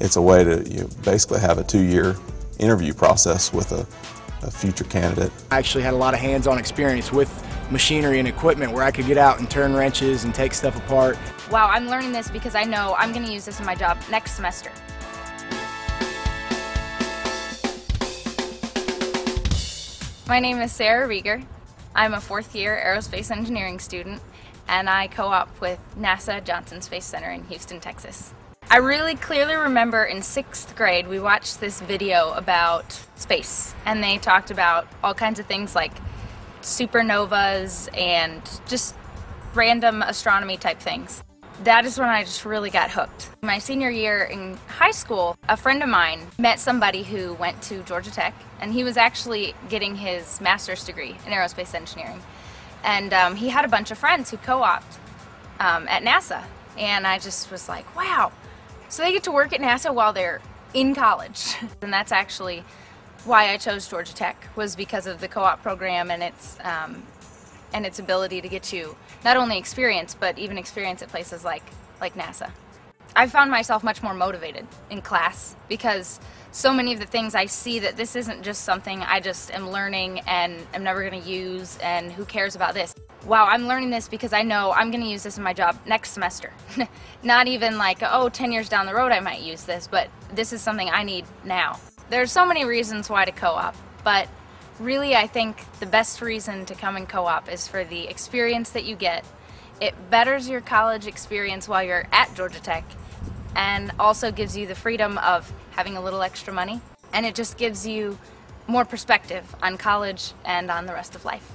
It's a way to you know, basically have a two-year interview process with a, a future candidate. I actually had a lot of hands-on experience with machinery and equipment where I could get out and turn wrenches and take stuff apart. Wow, I'm learning this because I know I'm going to use this in my job next semester. My name is Sarah Rieger. I'm a fourth year aerospace engineering student and I co-op with NASA Johnson Space Center in Houston, Texas. I really clearly remember in sixth grade we watched this video about space and they talked about all kinds of things like supernovas and just random astronomy type things. That is when I just really got hooked. My senior year in high school, a friend of mine met somebody who went to Georgia Tech and he was actually getting his master's degree in aerospace engineering. And um, he had a bunch of friends who co-opted um, at NASA. And I just was like, wow. So they get to work at NASA while they're in college. and that's actually why I chose Georgia Tech was because of the co-op program and its um, and its ability to get you not only experience but even experience at places like like NASA. I found myself much more motivated in class because so many of the things I see that this isn't just something I just am learning and am never going to use and who cares about this. Wow, I'm learning this because I know I'm going to use this in my job next semester. Not even like, oh, 10 years down the road I might use this, but this is something I need now. There's so many reasons why to co-op, but really I think the best reason to come and co-op is for the experience that you get. It betters your college experience while you're at Georgia Tech and also gives you the freedom of having a little extra money and it just gives you more perspective on college and on the rest of life.